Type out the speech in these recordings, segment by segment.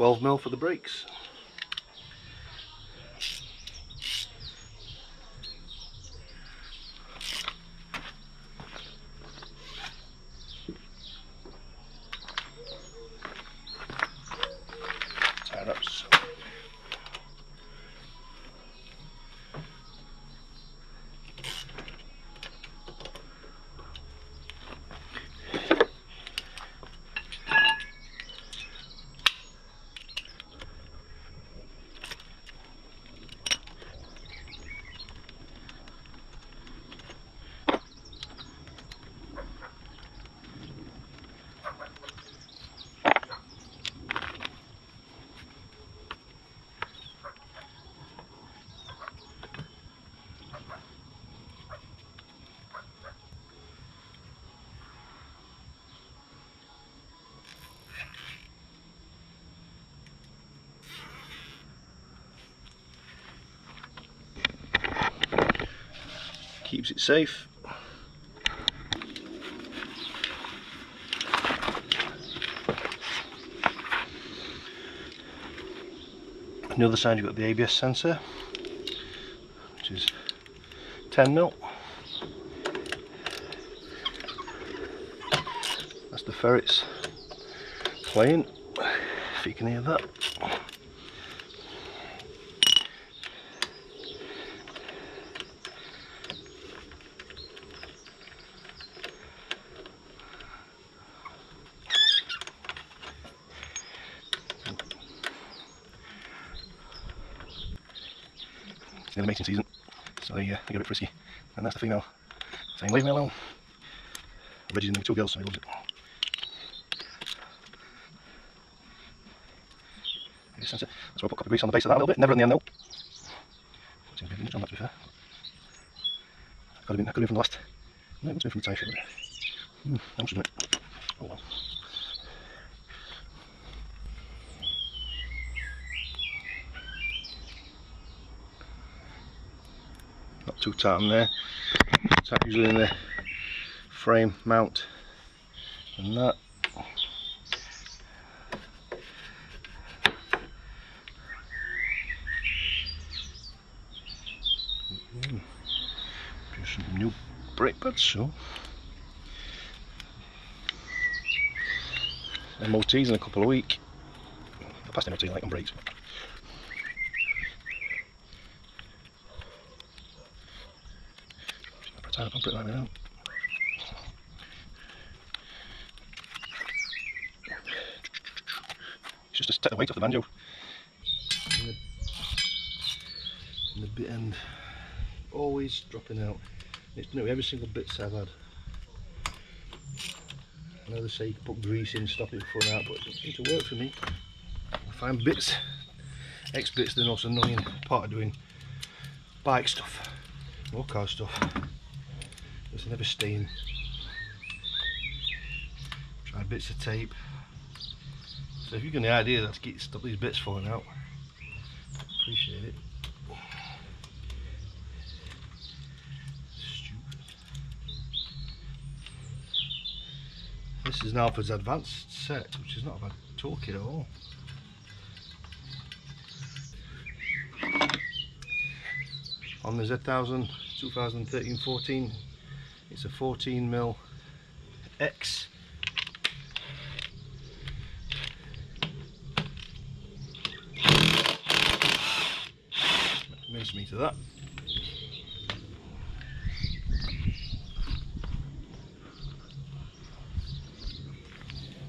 12 mil for the brakes. Keeps it safe. On the other side you've got the ABS sensor which is 10 mil. That's the ferrets playing, if you can hear that. It's nearly mating season, so they, uh, they get a bit frisky. And that's the female saying, leave me alone. Reggie's in there with two girls, so he loves it. The. That's why I put copper grease on the base of that a little bit, never on the end though. Seems be much on that to be fair. Have been, could have been from the last. No, it must have been from the tyre filter. Hmm, how much is it? Oh well. Not too tight on there. Tight usually in the frame mount and that. Mm. Just some new brake pads, so. MOTs in a couple of weeks. Passed MOT like on brakes. I'll put it like that. It's just to take the weight off the banjo. And the, and the bit end always dropping out. It's new every single bit I've had. I know they say you can put grease in, stop it from out, but it doesn't seem to work for me. I find bits, hex bits, the most annoying part of doing bike stuff, or car stuff. It's never staying. Try bits of tape. So if you've got any idea that to get stop these bits falling out, appreciate it. Stupid. This is an Halfords advanced set, which is not a bad at all. On the Z1000 2013-14 it's a 14 mil hex. Mince me to that.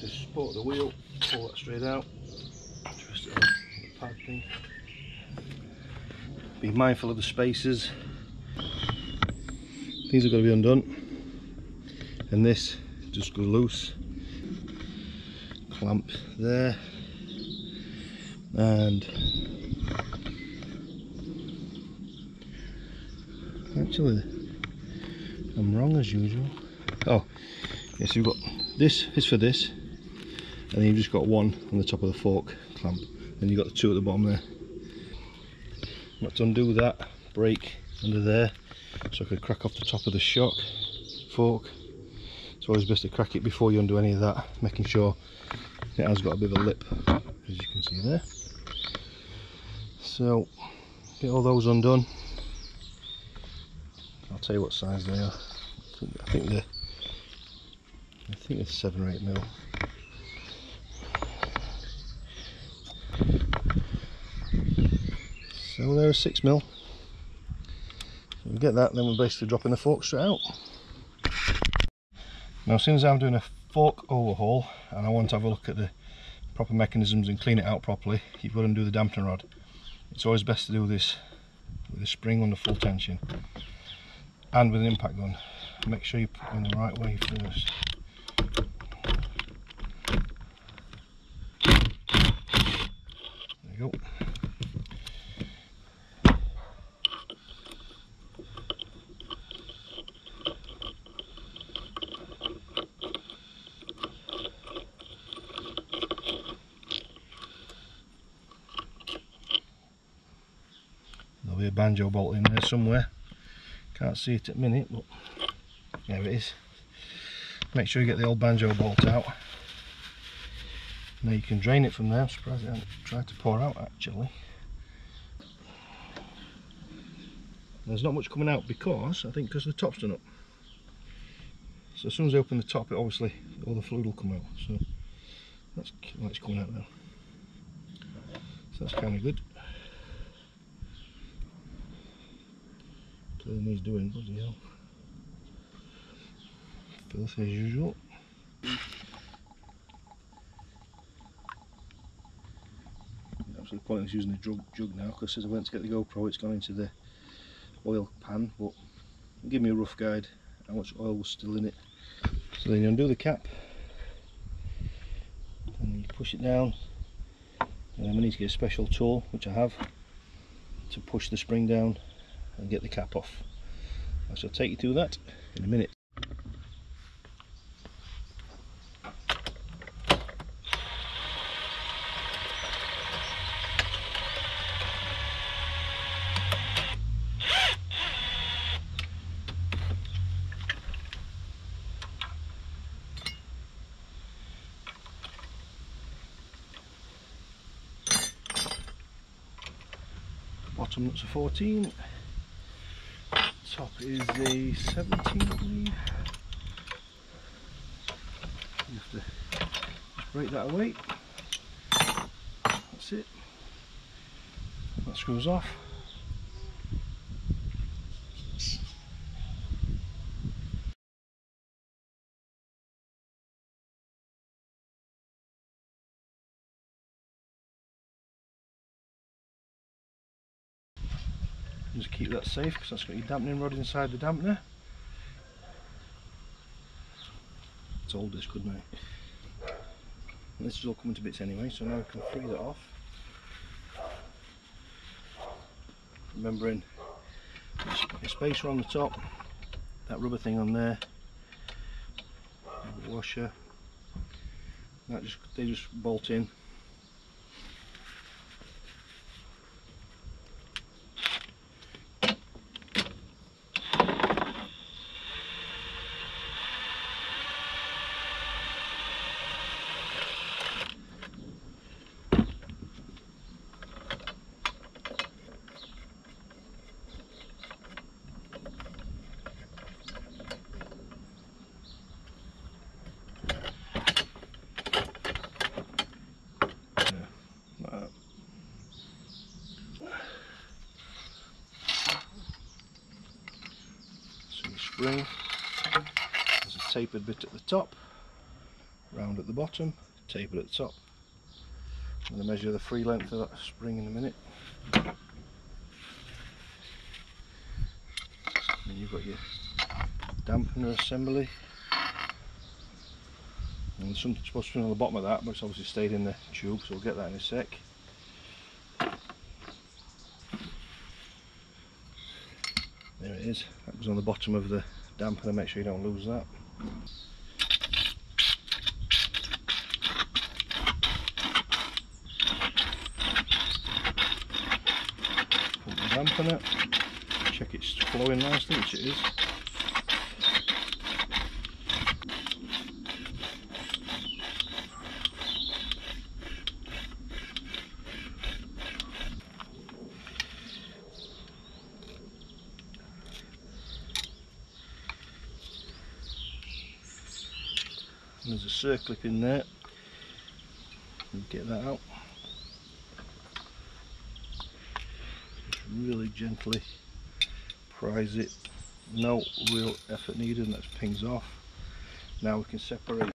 Just support the wheel, pull that straight out. Twist it on the pad thing. Be mindful of the spacers these are going to be undone. And this just go loose. Clamp there. And actually I'm wrong as usual. Oh yes you've got this is for this. And then you've just got one on the top of the fork clamp. And you've got the two at the bottom there. Got to undo that brake under there so I could crack off the top of the shock fork it's always best to crack it before you undo any of that making sure it has got a bit of a lip as you can see there. So get all those undone. I'll tell you what size they are. I think, they're I think it's seven or eight mil. So they're six mil. Get that, then we're basically dropping the fork straight out. Now, as soon as I'm doing a fork overhaul and I want to have a look at the proper mechanisms and clean it out properly, you've got to undo the dampener rod. It's always best to do this with a spring under full tension and with an impact gun. Make sure you put it in the right way first. There you go. Banjo bolt in there somewhere. Can't see it at the minute, but there it is. Make sure you get the old banjo bolt out. Now you can drain it from there. I'm surprised it hasn't tried to pour out actually. There's not much coming out because, I think because the top's done up. So as soon as I open the top, it obviously, all the fluid will come out. So that's why it's coming out now. So that's kind of good. Clearly he's doing, bloody hell. Filthy as usual. Absolutely pointless using the jug, jug now because as I went to get the GoPro it's gone into the oil pan but give me a rough guide how much oil was still in it. So then you undo the cap and you push it down and then we need to get a special tool which I have to push the spring down and get the cap off. I shall take you through that in a minute. Bottom nuts are 14 top is a 17 I believe. You have to break that away. That's it. That screws off. Just keep that safe because that's got your dampening rod inside the dampener. It's all this mate. And this is all coming to bits anyway, so now we can free that off. Remembering your spacer on the top, that rubber thing on there, the washer. That just they just bolt in spring. There's a tapered bit at the top, round at the bottom, tapered at the top. I'm going to measure the free length of that spring in a minute. And you've got your dampener assembly. And there's something supposed to be on the bottom of that, but it's obviously stayed in the tube, so we'll get that in a sec. There it is, that goes on the bottom of the dampener, make sure you don't lose that. Put the dampener, check it's flowing nicely, which it is. There's a circlip in there. Get that out. Just really gently prise it. No real effort needed and that pings off. Now we can separate